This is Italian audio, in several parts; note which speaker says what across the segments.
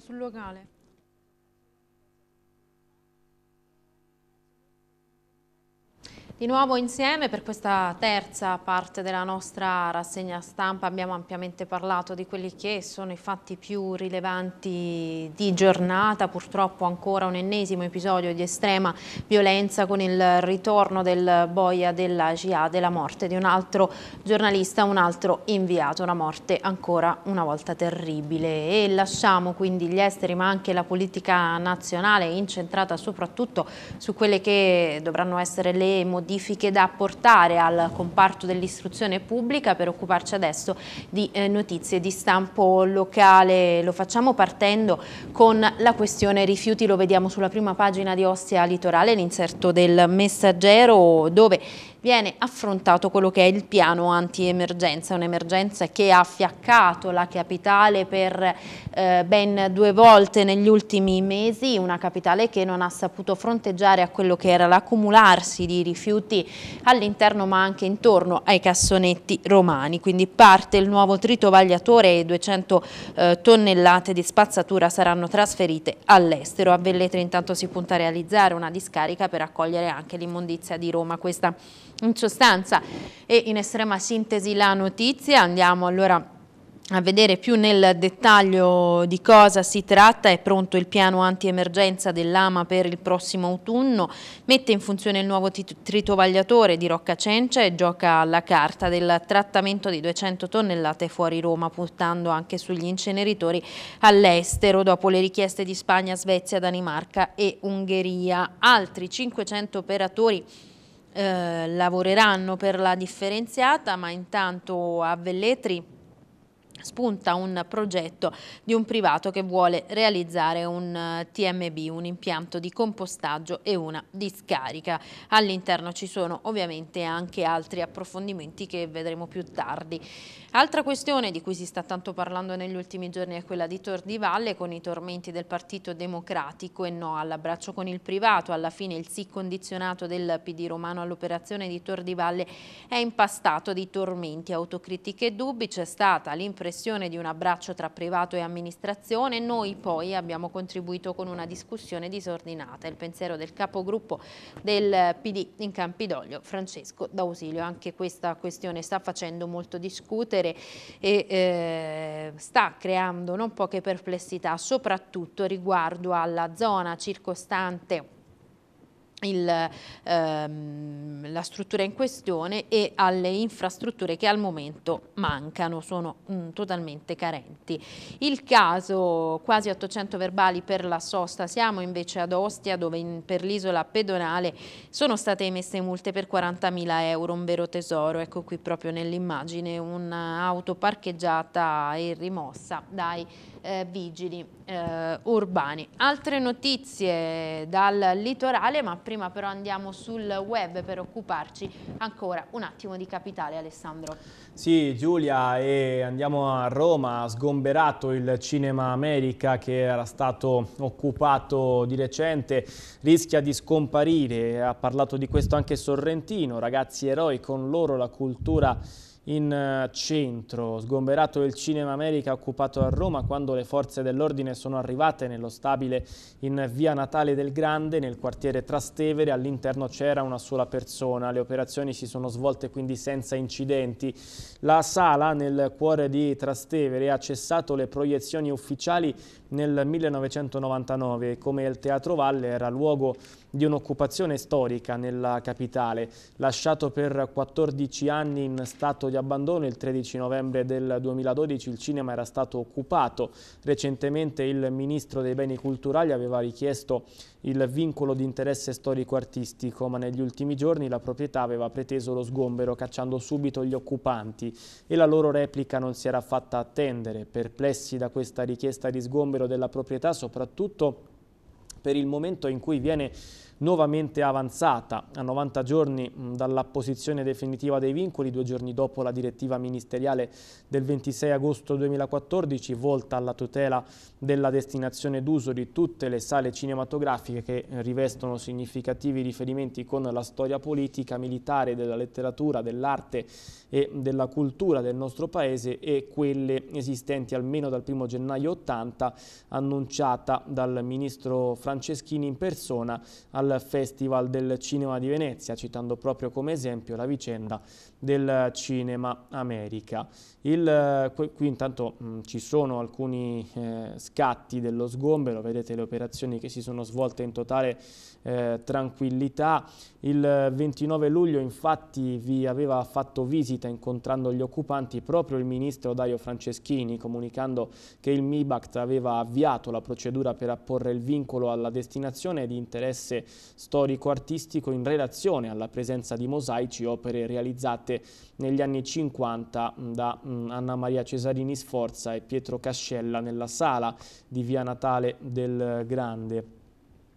Speaker 1: sul locale. Di nuovo insieme per questa terza parte della nostra rassegna stampa abbiamo ampiamente parlato di quelli che sono i fatti più rilevanti di giornata, purtroppo ancora un ennesimo episodio di estrema violenza con il ritorno del boia della GIA, della morte di un altro giornalista, un altro inviato, una morte ancora una volta terribile. E lasciamo quindi gli esteri ma anche la politica nazionale incentrata soprattutto su quelle che dovranno essere le modifiche modifiche da apportare al comparto dell'istruzione pubblica per occuparci adesso di eh, notizie di stampo locale. Lo facciamo partendo con la questione rifiuti, lo vediamo sulla prima pagina di Ostia Litorale, l'inserto del messaggero dove viene affrontato quello che è il piano anti-emergenza, un'emergenza che ha fiaccato la capitale per eh, ben due volte negli ultimi mesi, una capitale che non ha saputo fronteggiare a quello che era l'accumularsi di rifiuti all'interno ma anche intorno ai cassonetti romani, quindi parte il nuovo tritovagliatore e 200 eh, tonnellate di spazzatura saranno trasferite all'estero. A Velletri intanto si punta a realizzare una discarica per accogliere anche l'immondizia di Roma, questa in sostanza e in estrema sintesi la notizia, andiamo allora a vedere più nel dettaglio di cosa si tratta, è pronto il piano anti-emergenza dell'AMA per il prossimo autunno, mette in funzione il nuovo tritovagliatore di Rocca Cencia e gioca alla carta del trattamento di 200 tonnellate fuori Roma, puntando anche sugli inceneritori all'estero, dopo le richieste di Spagna, Svezia, Danimarca e Ungheria. Altri 500 operatori eh, lavoreranno per la differenziata, ma intanto a Velletri spunta un progetto di un privato che vuole realizzare un eh, TMB, un impianto di compostaggio e una discarica. All'interno ci sono ovviamente anche altri approfondimenti che vedremo più tardi. Altra questione di cui si sta tanto parlando negli ultimi giorni è quella di Tor di Valle con i tormenti del Partito Democratico e no all'abbraccio con il privato. Alla fine il sì condizionato del PD romano all'operazione di Tor di Valle è impastato di tormenti, autocritiche e dubbi. C'è stata l'impressione di un abbraccio tra privato e amministrazione. Noi poi abbiamo contribuito con una discussione disordinata. Il pensiero del capogruppo del PD in Campidoglio, Francesco D'Ausilio. Anche questa questione sta facendo molto discutere essere e eh, sta creando non poche perplessità, soprattutto riguardo alla zona circostante il, ehm, la struttura in questione e alle infrastrutture che al momento mancano, sono mm, totalmente carenti. Il caso quasi 800 verbali per la sosta, siamo invece ad Ostia dove in, per l'isola pedonale sono state emesse multe per 40.000 euro, un vero tesoro, ecco qui proprio nell'immagine un'auto parcheggiata e rimossa dai eh, vigili eh, urbani. Altre notizie dal litorale, ma prima però andiamo sul web per occuparci ancora un attimo di capitale, Alessandro.
Speaker 2: Sì, Giulia, e andiamo a Roma, sgomberato il Cinema America che era stato occupato di recente, rischia di scomparire, ha parlato di questo anche Sorrentino, ragazzi eroi, con loro la cultura in eh, centro, sgomberato il Cinema America occupato a Roma quando le forze dell'ordine sono arrivate nello stabile in via Natale del Grande, nel quartiere Trastevere, all'interno c'era una sola persona, le operazioni si sono svolte quindi senza incidenti. La sala nel cuore di Trastevere ha cessato le proiezioni ufficiali nel 1999 come il Teatro Valle era luogo di un'occupazione storica nella capitale. Lasciato per 14 anni in stato di abbandono, il 13 novembre del 2012 il cinema era stato occupato. Recentemente il Ministro dei Beni Culturali aveva richiesto il vincolo di interesse storico-artistico, ma negli ultimi giorni la proprietà aveva preteso lo sgombero cacciando subito gli occupanti e la loro replica non si era fatta attendere. Perplessi da questa richiesta di sgombero della proprietà, soprattutto per il momento in cui viene nuovamente avanzata. A 90 giorni dall'apposizione definitiva dei vincoli, due giorni dopo la direttiva ministeriale del 26 agosto 2014 volta alla tutela della destinazione d'uso di tutte le sale cinematografiche che rivestono significativi riferimenti con la storia politica, militare, della letteratura, dell'arte e della cultura del nostro paese e quelle esistenti almeno dal 1 gennaio 80 annunciata dal ministro Franceschini in persona al Festival del Cinema di Venezia, citando proprio come esempio la vicenda del Cinema America. Il, qui intanto mh, ci sono alcuni eh, scatti dello sgombero, vedete le operazioni che si sono svolte in totale eh, tranquillità. Il 29 luglio infatti vi aveva fatto visita incontrando gli occupanti proprio il ministro Dario Franceschini comunicando che il MIBACT aveva avviato la procedura per apporre il vincolo alla destinazione di interesse storico-artistico in relazione alla presenza di mosaici, opere realizzate negli anni 50 da Anna Maria Cesarini Sforza e Pietro Cascella nella sala di Via Natale del Grande.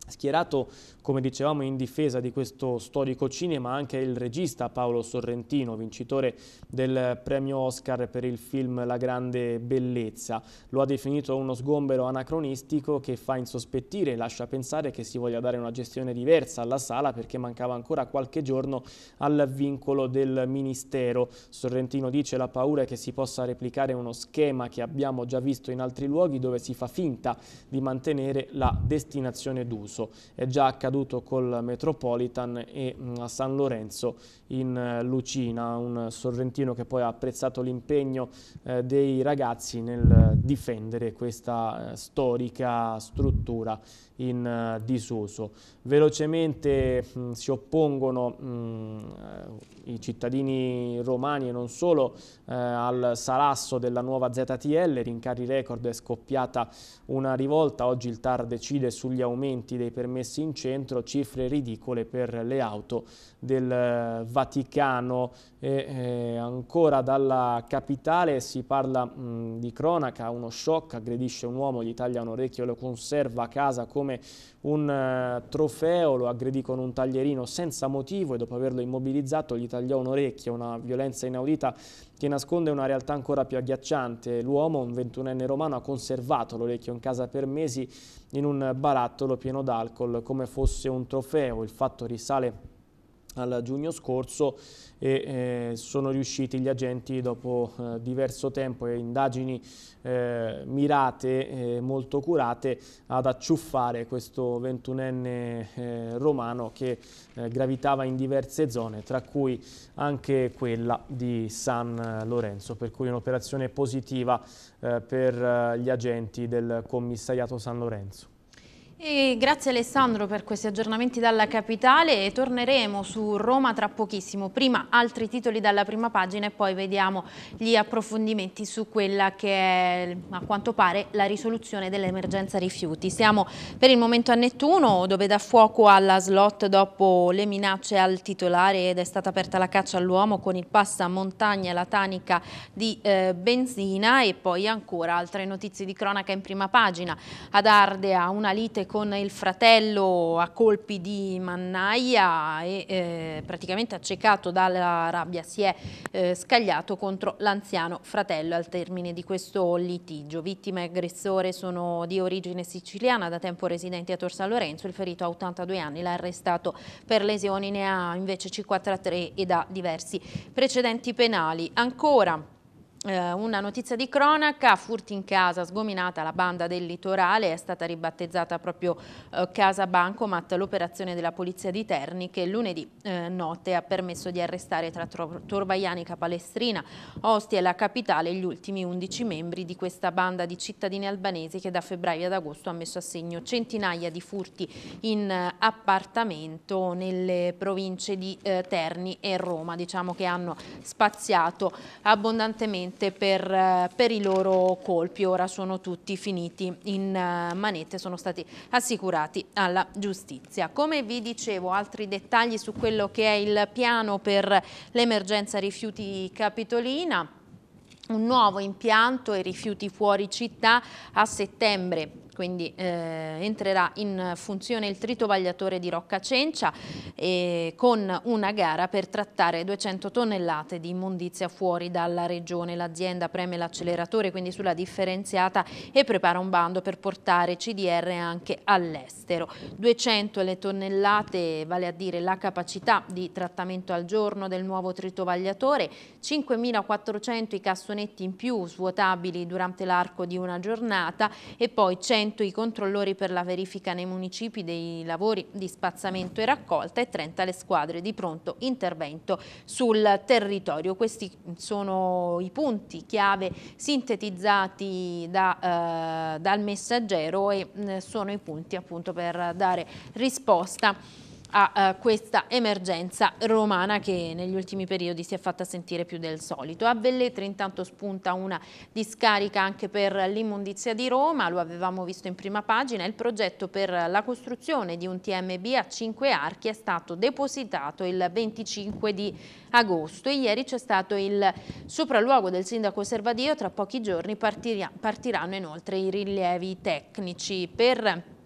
Speaker 2: Schierato, come dicevamo, in difesa di questo storico cinema anche il regista Paolo Sorrentino, vincitore del premio Oscar per il film La grande bellezza. Lo ha definito uno sgombero anacronistico che fa insospettire e lascia pensare che si voglia dare una gestione diversa alla sala perché mancava ancora qualche giorno al vincolo del Ministero. Sorrentino dice la paura è che si possa replicare uno schema che abbiamo già visto in altri luoghi dove si fa finta di mantenere la destinazione d'uso scorso è già accaduto col Metropolitan e mm, a San Lorenzo in eh, Lucina, un sorrentino che poi ha apprezzato l'impegno eh, dei ragazzi nel difendere questa eh, storica struttura in uh, disuso. Velocemente mh, mm, si oppongono mh, mm, i cittadini romani e non solo eh, al salasso della nuova ZTL, rincari record è scoppiata una rivolta, oggi il TAR decide sugli aumenti dei permessi in centro, cifre ridicole per le auto del eh, Vaticano e eh, ancora dalla capitale si parla mh, di cronaca, uno shock aggredisce un uomo, gli taglia un orecchio lo conserva a casa come un uh, trofeo, lo aggredì con un taglierino senza motivo e dopo averlo immobilizzato gli tagliò un orecchio, una violenza inaudita che nasconde una realtà ancora più agghiacciante. L'uomo, un ventunenne romano, ha conservato l'orecchio in casa per mesi in un barattolo pieno d'alcol come fosse un trofeo. Il fatto risale al giugno scorso e eh, sono riusciti gli agenti dopo eh, diverso tempo e indagini eh, mirate e molto curate ad acciuffare questo ventunenne eh, romano che eh, gravitava in diverse zone tra cui anche quella di San Lorenzo per cui un'operazione positiva eh, per gli agenti del commissariato San Lorenzo.
Speaker 1: E grazie Alessandro per questi aggiornamenti dalla capitale e torneremo su Roma tra pochissimo. Prima altri titoli dalla prima pagina e poi vediamo gli approfondimenti su quella che è a quanto pare la risoluzione dell'emergenza rifiuti. Siamo per il momento a Nettuno dove dà fuoco alla slot dopo le minacce al titolare ed è stata aperta la caccia all'uomo con il passamontagna e la tanica di eh, benzina e poi ancora altre notizie di cronaca in prima pagina. Ad Ardea una lite con il fratello a colpi di mannaia e eh, praticamente accecato dalla rabbia si è eh, scagliato contro l'anziano fratello al termine di questo litigio. Vittima e aggressore sono di origine siciliana, da tempo residenti a Tor San Lorenzo, il ferito ha 82 anni, l'ha arrestato per lesioni, ne ha invece 53 ed ha diversi precedenti penali. Ancora eh, una notizia di cronaca, furti in casa, sgominata la banda del litorale, è stata ribattezzata proprio eh, Casa Bancomat, l'operazione della Polizia di Terni che lunedì eh, notte ha permesso di arrestare tra Torvaianica, Palestrina, Ostia e la capitale gli ultimi 11 membri di questa banda di cittadini albanesi che da febbraio ad agosto ha messo a segno centinaia di furti in eh, appartamento nelle province di eh, Terni e Roma, diciamo che hanno spaziato abbondantemente ovviamente per, eh, per, i loro colpi. Ora sono tutti finiti in eh, manette, sono stati assicurati alla giustizia. Come vi dicevo, altri dettagli su quello che è il piano per l'emergenza rifiuti capitolina un nuovo impianto e rifiuti fuori città a settembre quindi eh, entrerà in funzione il tritovagliatore di Rocca Cencia eh, con una gara per trattare 200 tonnellate di immondizia fuori dalla regione. L'azienda preme l'acceleratore quindi sulla differenziata e prepara un bando per portare CDR anche all'estero. 200 le tonnellate, vale a dire la capacità di trattamento al giorno del nuovo tritovagliatore, 5.400 i cassonetti in più svuotabili durante l'arco di una giornata e poi 100 i controllori per la verifica nei municipi dei lavori di spazzamento e raccolta e 30 le squadre di pronto intervento sul territorio. Questi sono i punti chiave sintetizzati da, eh, dal messaggero e eh, sono i punti appunto per dare risposta a uh, questa emergenza romana che negli ultimi periodi si è fatta sentire più del solito. A Velletri intanto spunta una discarica anche per l'immondizia di Roma, lo avevamo visto in prima pagina, il progetto per la costruzione di un TMB a 5 archi è stato depositato il 25 di agosto e ieri c'è stato il sopralluogo del sindaco Servadio, tra pochi giorni partiranno inoltre i rilievi tecnici per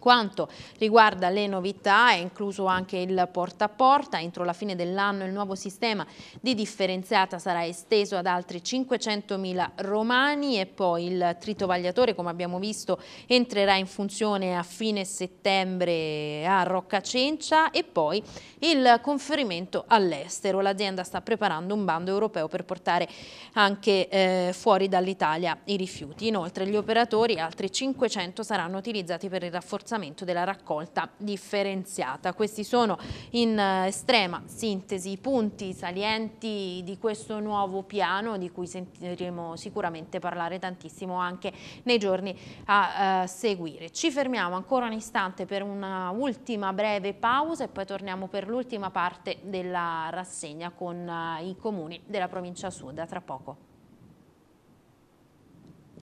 Speaker 1: quanto riguarda le novità è incluso anche il porta a porta, entro la fine dell'anno il nuovo sistema di differenziata sarà esteso ad altri 500.000 romani e poi il tritovagliatore come abbiamo visto entrerà in funzione a fine settembre a Roccacencia e poi il conferimento all'estero. L'azienda sta preparando un bando europeo per portare anche eh, fuori dall'Italia i rifiuti. Inoltre gli operatori, altri 500, saranno utilizzati per il rafforzamento rafforzamento della raccolta differenziata. Questi sono in eh, estrema sintesi i punti salienti di questo nuovo piano di cui sentiremo sicuramente parlare tantissimo anche nei giorni a uh, seguire. Ci fermiamo ancora un istante per una ultima breve pausa e poi torniamo per l'ultima parte della rassegna con uh, i comuni della provincia sud. A tra poco.